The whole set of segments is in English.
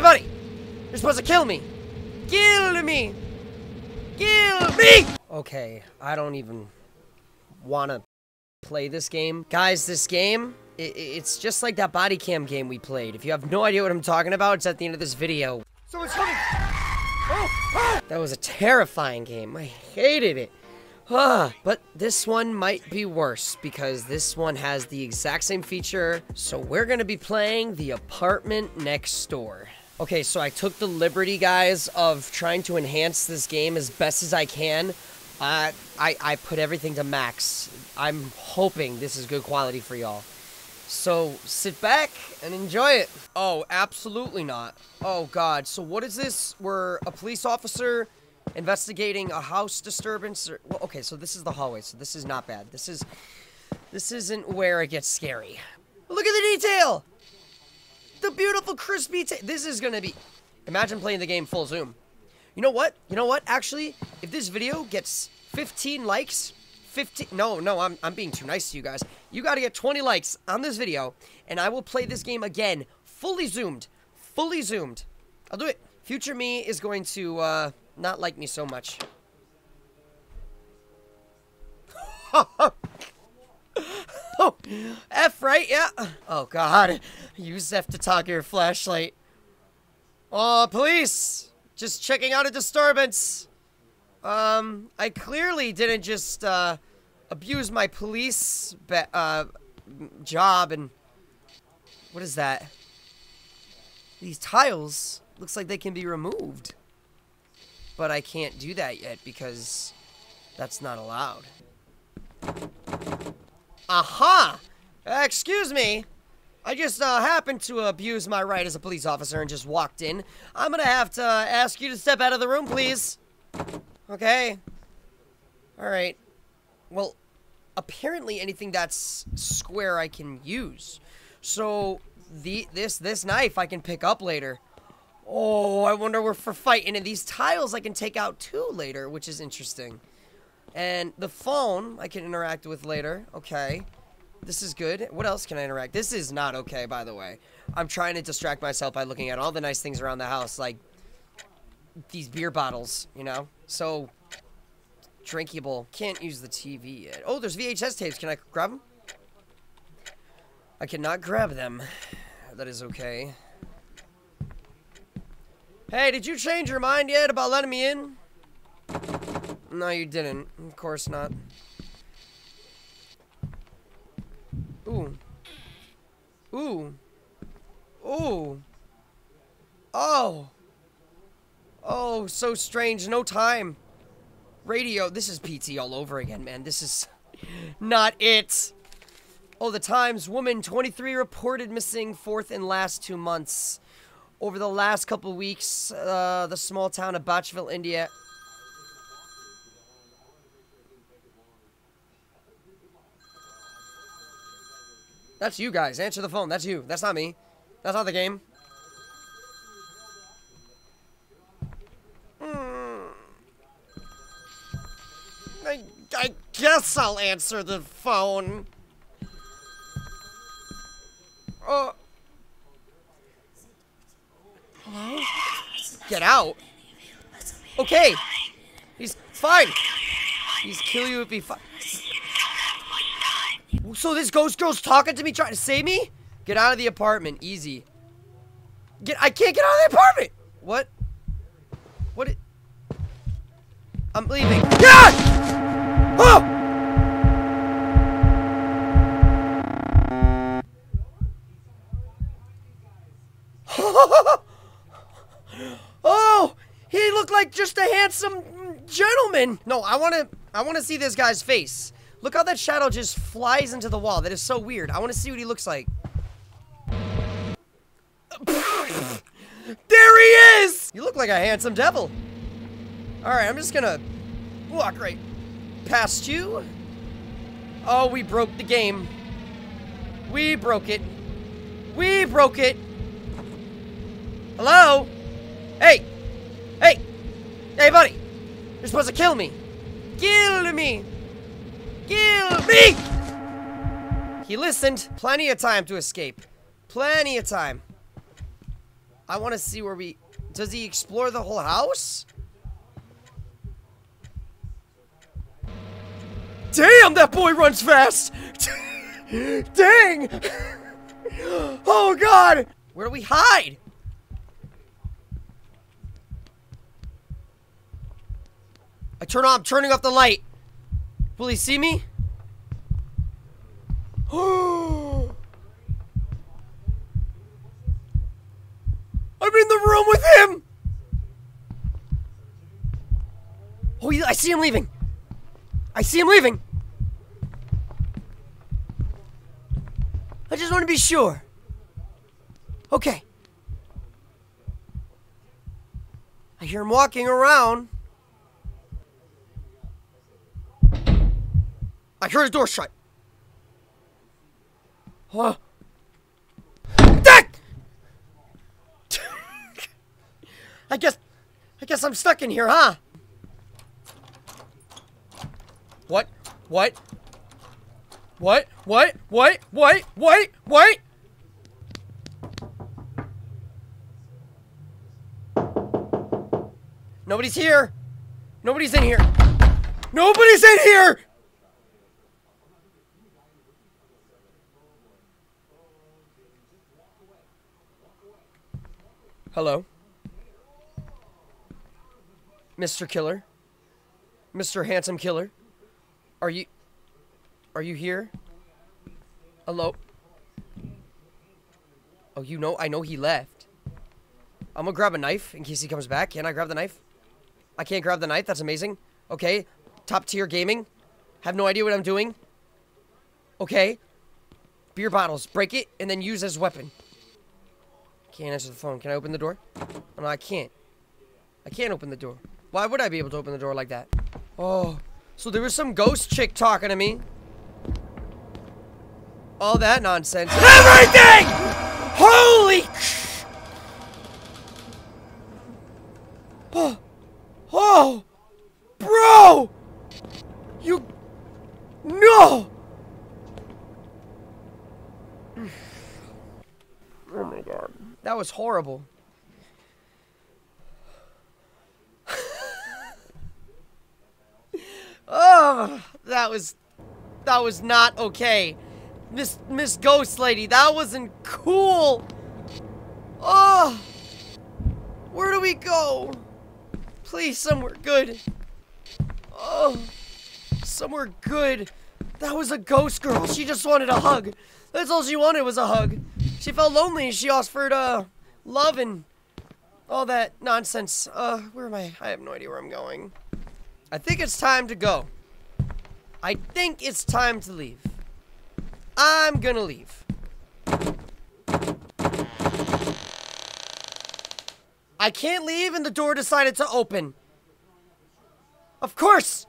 Hey, buddy! You're supposed to kill me! Kill me! Kill me! Okay, I don't even want to play this game. Guys, this game, it, it's just like that body cam game we played. If you have no idea what I'm talking about, it's at the end of this video. Someone's coming! Oh, oh. That was a terrifying game. I hated it. Ah, but this one might be worse because this one has the exact same feature. So we're gonna be playing the apartment next door. Okay, so I took the liberty, guys, of trying to enhance this game as best as I can. Uh, I, I put everything to max. I'm hoping this is good quality for y'all. So sit back and enjoy it. Oh, absolutely not. Oh, God. So what is this? We're a police officer investigating a house disturbance. Or, well, okay, so this is the hallway, so this is not bad. This is, this isn't where it gets scary. Look at the detail! The beautiful crispy This is gonna be, imagine playing the game full zoom. You know what? You know what? Actually, if this video gets 15 likes, 15, no, no, I'm, I'm being too nice to you guys. You gotta get 20 likes on this video, and I will play this game again, fully zoomed, fully zoomed. I'll do it. Future me is going to, uh, not like me so much. oh, F, right? Yeah. Oh, God. Use F to talk your flashlight. Oh, police! Just checking out a disturbance. Um, I clearly didn't just, uh, abuse my police, uh, job and... What is that? These tiles, looks like they can be removed. But I can't do that yet because that's not allowed. Aha! Uh, excuse me. I just uh, happened to abuse my right as a police officer and just walked in. I'm gonna have to uh, ask you to step out of the room, please. Okay. Alright. Well, apparently anything that's square I can use. So, the this this knife I can pick up later. Oh, I wonder we're for fighting. And these tiles I can take out too later, which is interesting. And the phone I can interact with later. Okay. This is good. What else can I interact? This is not okay, by the way. I'm trying to distract myself by looking at all the nice things around the house, like these beer bottles, you know? So, drinkable. Can't use the TV yet. Oh, there's VHS tapes. Can I grab them? I cannot grab them. That is okay. Hey, did you change your mind yet about letting me in? No, you didn't. Of course not. Ooh. Ooh. Ooh. Oh. Oh, so strange. No time. Radio. This is PT all over again, man. This is not it. Oh, the Times. Woman 23 reported missing fourth and last two months. Over the last couple weeks, uh, the small town of Bachville, India. That's you guys. Answer the phone. That's you. That's not me. That's not the game. Hmm. I, I guess I'll answer the phone. Oh. Hello? Get out. Okay. He's fine. He's kill you if he fine. So this ghost girl's talking to me, trying to save me? Get out of the apartment, easy. Get, I can't get out of the apartment! What? What? It, I'm leaving. Yeah! Oh! Oh, he looked like just a handsome gentleman. No, I want to I want to see this guy's face. Look how that shadow just flies into the wall. That is so weird. I want to see what he looks like. there he is! You look like a handsome devil. Alright, I'm just gonna walk right past you. Oh, we broke the game. We broke it. We broke it. Hello? Hey! Hey! Hey, buddy! You're supposed to kill me! Kill me! Kill me! He listened. Plenty of time to escape. Plenty of time. I want to see where we... Does he explore the whole house? Damn, that boy runs fast! Dang! Oh, God! Where do we hide? I turn on, I'm turning off the light. Will he see me? I'm in the room with him! Oh, I see him leaving. I see him leaving. I just want to be sure. Okay. I hear him walking around. I heard a door shut. Huh? I guess, I guess I'm stuck in here, huh? What? What? What? What? What? What? What? What? Nobody's here. Nobody's in here. Nobody's in here! Hello? Mr. Killer? Mr. Handsome Killer? Are you... Are you here? Hello? Oh, you know, I know he left. I'm gonna grab a knife in case he comes back. Can I grab the knife? I can't grab the knife. That's amazing. Okay. Top tier gaming. Have no idea what I'm doing. Okay. Beer bottles. Break it and then use as weapon. Can't answer the phone. Can I open the door? No, I can't. I can't open the door. Why would I be able to open the door like that? Oh. So there was some ghost chick talking to me. All that nonsense. EVERYTHING! Holy Oh. Oh! Bro! You... No! Oh my god. That was horrible. oh, that was... That was not okay. Miss Miss Ghost Lady, that wasn't cool. Oh, where do we go? Please, somewhere good. Oh, somewhere good. That was a ghost girl. She just wanted a hug. That's all she wanted was a hug. She felt lonely. And she offered uh, love and all that nonsense. Uh, where am I? I have no idea where I'm going. I think it's time to go. I think it's time to leave. I'm gonna leave. I can't leave and the door decided to open. Of course!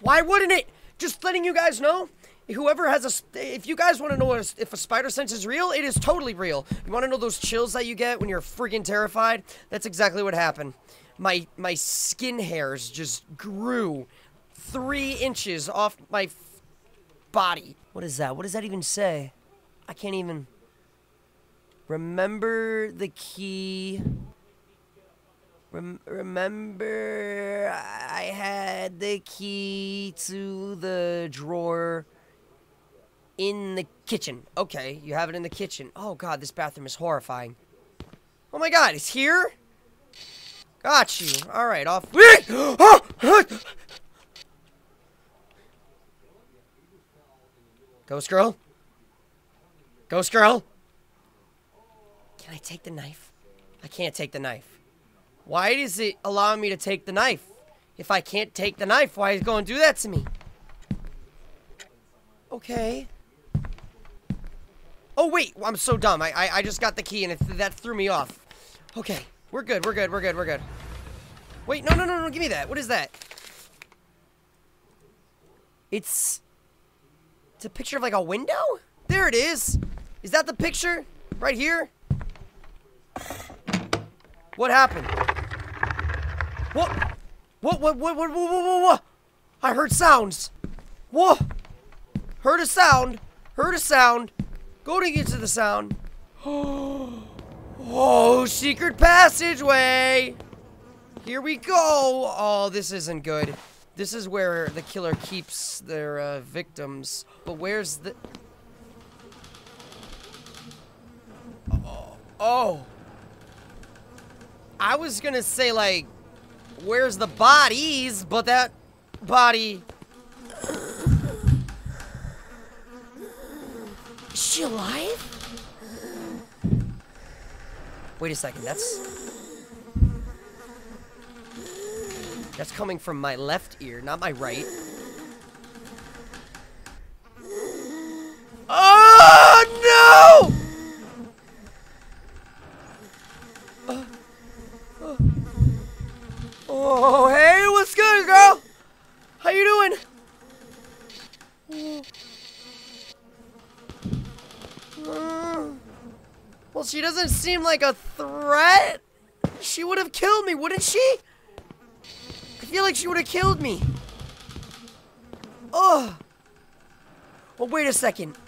Why wouldn't it? Just letting you guys know, whoever has a, if you guys want to know if a spider sense is real, it is totally real. You want to know those chills that you get when you're freaking terrified? That's exactly what happened. My, my skin hairs just grew three inches off my body. What is that? What does that even say? I can't even... Remember the key... Rem remember I had the key to the drawer in the kitchen. Okay, you have it in the kitchen. Oh god, this bathroom is horrifying. Oh my god, it's here? Got you. Alright, off. Ghost girl? Ghost girl? Can I take the knife? I can't take the knife. Why does it allow me to take the knife? If I can't take the knife, why is it going to do that to me? Okay. Oh, wait. I'm so dumb. I, I, I just got the key and it, that threw me off. Okay. We're good. We're good. We're good. We're good. Wait. No, no, no, no. Give me that. What is that? It's... It's a picture of like a window? There it is. Is that the picture? Right here? What happened? What? What, what, what, what, what, what, what? I heard sounds. Whoa. Heard a sound. Heard a sound. Going into the sound. Oh, secret passageway! Here we go! Oh, this isn't good. This is where the killer keeps their uh, victims. But where's the... Oh, oh. I was gonna say, like, where's the bodies? But that body... Is she alive? Wait a second, that's... That's coming from my left ear, not my right. Oh, no! Uh, uh. Oh, hey, what's good, girl? How you doing? Uh, well, she doesn't seem like a threat. She would have killed me, wouldn't she? I feel like she would have killed me. Oh. Well, wait a second.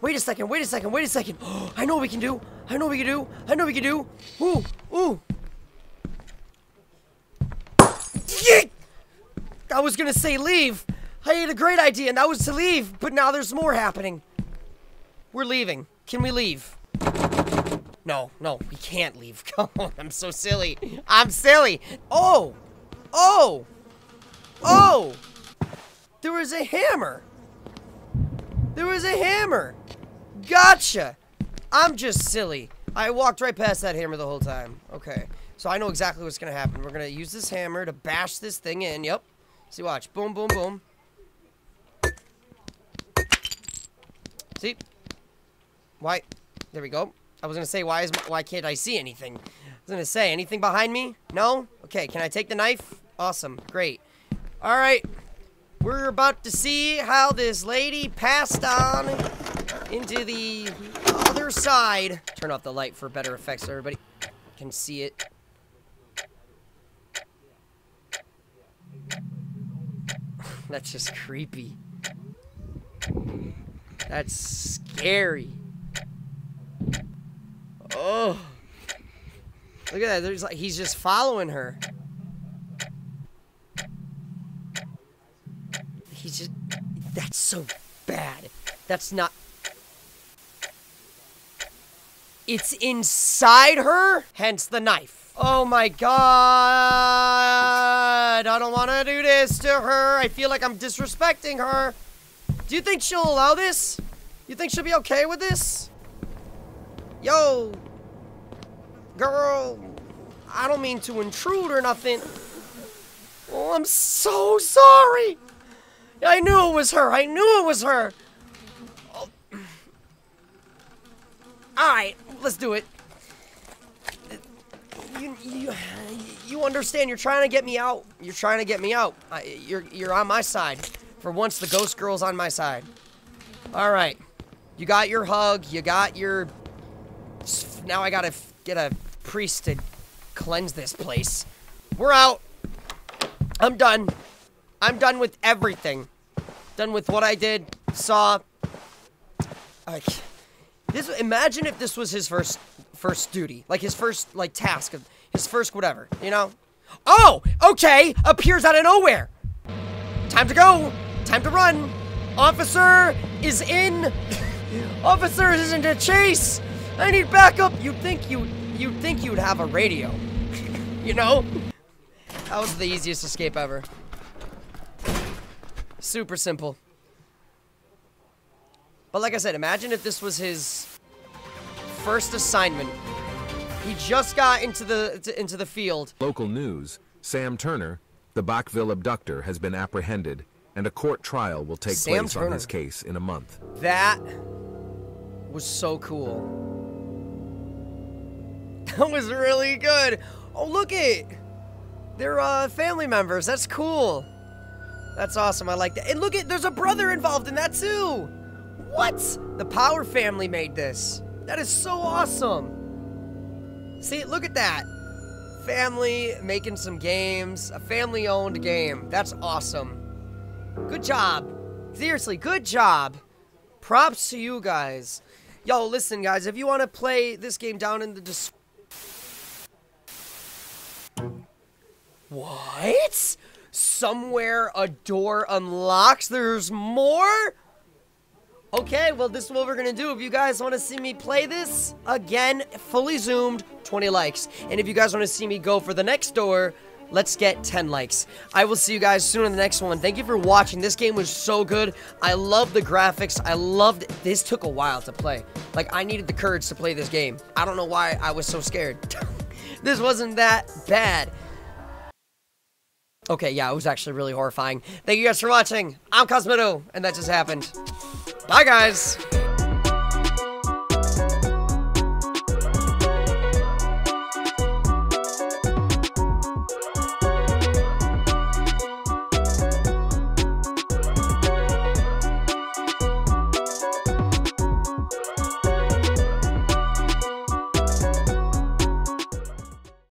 Wait a second, wait a second, wait a second. Oh, I know what we can do. I know what we can do. I know what we can do. Ooh, ooh. Yeet! I was gonna say leave. I had a great idea, and that was to leave, but now there's more happening. We're leaving. Can we leave? No, no, we can't leave. Come on, I'm so silly. I'm silly. Oh! Oh! Oh! There was a hammer. There was a hammer. Gotcha. I'm just silly. I walked right past that hammer the whole time. Okay. So I know exactly what's going to happen. We're going to use this hammer to bash this thing in. Yep. See, watch. Boom, boom, boom. See? Why? There we go. I was to say, why is why can't I see anything? I was to say, anything behind me? No? Okay, can I take the knife? Awesome. Great. All right. We're about to see how this lady passed on into the other side. Turn off the light for better effects so everybody can see it. That's just creepy. That's scary. Oh. Look at that. There's like he's just following her. He's just that's so bad. That's not It's inside her, hence the knife. Oh my god. I don't want to do this to her. I feel like I'm disrespecting her. Do you think she'll allow this? You think she'll be okay with this? Yo, girl, I don't mean to intrude or nothing. Oh, I'm so sorry. I knew it was her. I knew it was her. Oh. All right, let's do it. You, you, you understand? You're trying to get me out. You're trying to get me out. you're, you're on my side. For once, the ghost girl's on my side. All right. You got your hug. You got your... Now I gotta get a priest to cleanse this place. We're out. I'm done. I'm done with everything. Done with what I did, saw. Like, this. Imagine if this was his first first duty, like his first like task of his first whatever, you know? Oh, okay. Appears out of nowhere. Time to go. Time to run. Officer is in. Officer is in a chase. I need backup. You'd think you you'd think you'd have a radio. you know? That was the easiest escape ever. Super simple. But like I said, imagine if this was his first assignment. He just got into the into the field. Local news, Sam Turner, the Bachville abductor has been apprehended, and a court trial will take Sam place Turner. on his case in a month. That was so cool. That was really good. Oh, look it. They're uh, family members. That's cool. That's awesome. I like that. And look at, there's a brother involved in that too. What? The Power family made this. That is so awesome. See, look at that. Family making some games. A family-owned game. That's awesome. Good job. Seriously, good job. Props to you guys. Yo, listen, guys, if you want to play this game down in the dis- What? Somewhere a door unlocks? There's more? Okay, well, this is what we're gonna do. If you guys want to see me play this, again, fully zoomed, 20 likes. And if you guys want to see me go for the next door, let's get 10 likes. I will see you guys soon in the next one. Thank you for watching. This game was so good. I love the graphics. I loved it. This took a while to play. Like, I needed the courage to play this game. I don't know why I was so scared. this wasn't that bad. Okay, yeah, it was actually really horrifying. Thank you guys for watching. I'm Cosmitto, and that just happened. Bye, guys.